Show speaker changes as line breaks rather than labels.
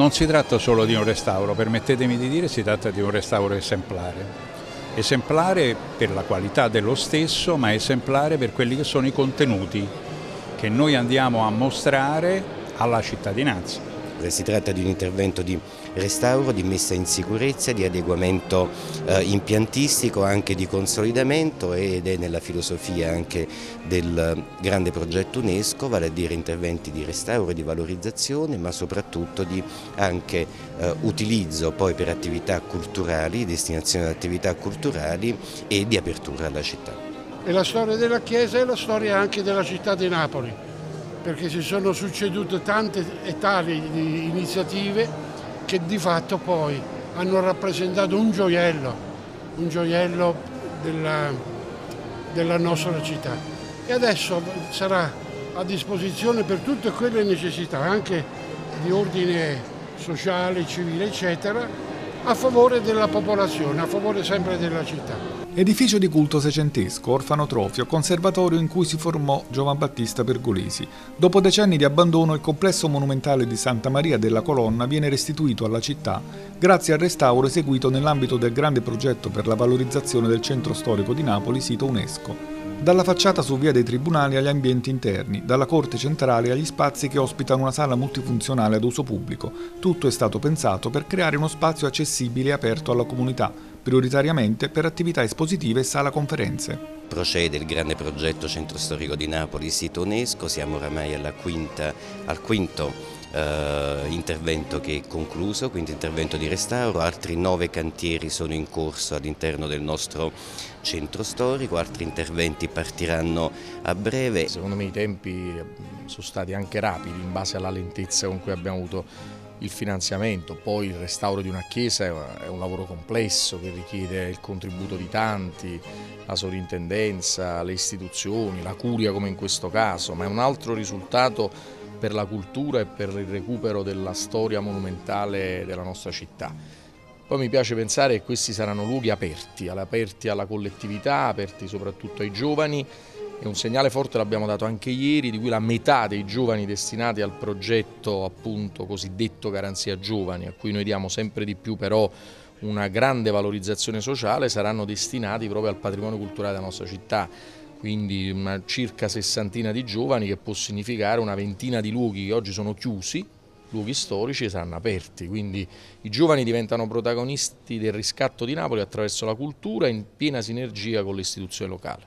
non si tratta solo di un restauro, permettetemi di dire, si tratta di un restauro esemplare. Esemplare per la qualità dello stesso, ma esemplare per quelli che sono i contenuti che noi andiamo a mostrare alla cittadinanza.
Si tratta di un intervento di restauro, di messa in sicurezza, di adeguamento eh, impiantistico, anche di consolidamento ed è nella filosofia anche del grande progetto UNESCO, vale a dire interventi di restauro e di valorizzazione, ma soprattutto di anche eh, utilizzo poi per attività culturali, destinazione ad attività culturali e di apertura alla città.
E la storia della Chiesa è la storia anche della città di Napoli perché si sono succedute tante e tali iniziative che di fatto poi hanno rappresentato un gioiello, un gioiello della, della nostra città. E adesso sarà a disposizione per tutte quelle necessità, anche di ordine sociale, civile, eccetera, a favore della popolazione, a favore sempre della città.
Edificio di culto seicentesco, orfanotrofio, conservatorio in cui si formò Giovan Battista Pergolesi. Dopo decenni di abbandono il complesso monumentale di Santa Maria della Colonna viene restituito alla città grazie al restauro eseguito nell'ambito del grande progetto per la valorizzazione del centro storico di Napoli, sito UNESCO. Dalla facciata su via dei tribunali agli ambienti interni, dalla corte centrale agli spazi che ospitano una sala multifunzionale ad uso pubblico, tutto è stato pensato per creare uno spazio accessibile e aperto alla comunità, prioritariamente per attività espositive e sala conferenze.
Procede il grande progetto Centro Storico di Napoli, sito UNESCO, siamo oramai quinta, al quinto eh, intervento che è concluso, quindi intervento di restauro, altri nove cantieri sono in corso all'interno del nostro centro storico, altri interventi partiranno a breve.
Secondo me i tempi sono stati anche rapidi in base alla lentezza con cui abbiamo avuto il finanziamento, poi il restauro di una chiesa è un lavoro complesso che richiede il contributo di tanti, la sovrintendenza, le istituzioni, la curia come in questo caso, ma è un altro risultato per la cultura e per il recupero della storia monumentale della nostra città. Poi mi piace pensare che questi saranno luoghi aperti, aperti alla collettività, aperti soprattutto ai giovani e un segnale forte l'abbiamo dato anche ieri, di cui la metà dei giovani destinati al progetto appunto cosiddetto Garanzia Giovani, a cui noi diamo sempre di più però una grande valorizzazione sociale, saranno destinati proprio al patrimonio culturale della nostra città quindi una circa sessantina di giovani che può significare una ventina di luoghi che oggi sono chiusi, luoghi storici e saranno aperti, quindi i giovani diventano protagonisti del riscatto di Napoli attraverso la cultura in piena sinergia con le istituzioni locali.